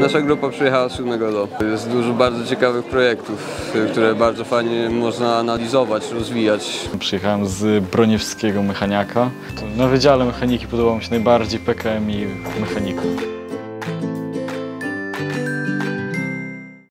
Nasza grupa przyjechała z siódmego do. Jest dużo bardzo ciekawych projektów, które bardzo fajnie można analizować, rozwijać. Przyjechałem z Broniewskiego Mechaniaka. Na Wydziale Mechaniki podobało mi się najbardziej PKM i mechanikum.